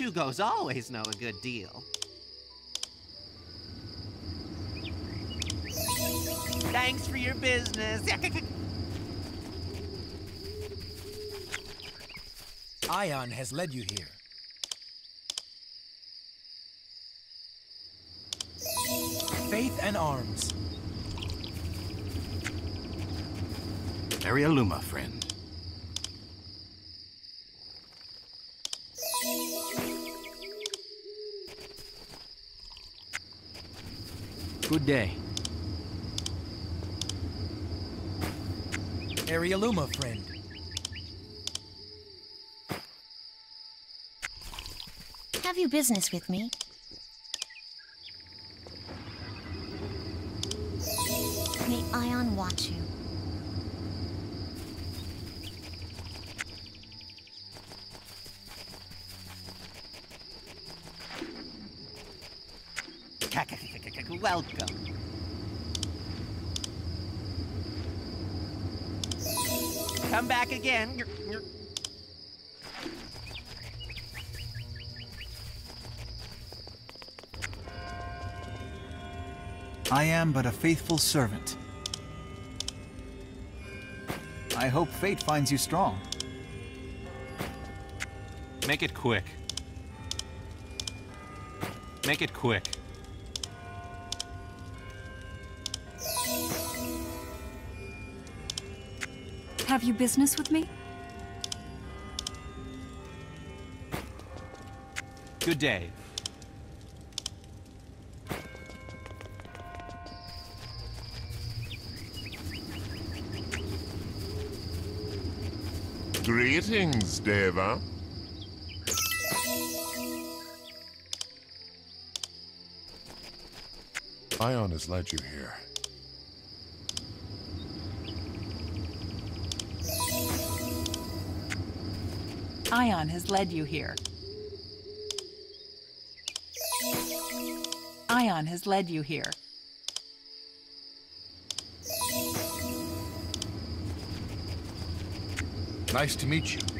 Shugos always know a good deal. Thanks for your business. Aion has led you here. Faith and arms. Arialuma, friend. Good day. Arialuma, friend. Have you business with me? May Aion watch you. Welcome. Come back again. You're, you're... I am but a faithful servant. I hope fate finds you strong. Make it quick. Make it quick. Have you business with me? Good day. Greetings, Daeva. Aion has led you here. Aion has led you here. Aion has led you here. Nice to meet you.